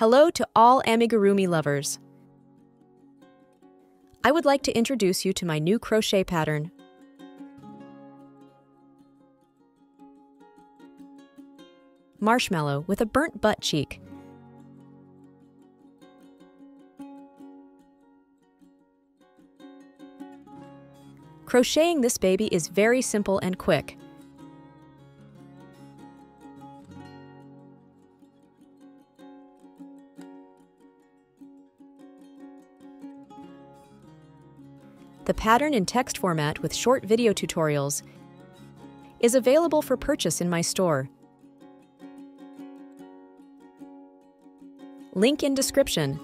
Hello to all amigurumi lovers. I would like to introduce you to my new crochet pattern. Marshmallow with a burnt butt cheek. Crocheting this baby is very simple and quick. The pattern in text format with short video tutorials is available for purchase in my store. Link in description.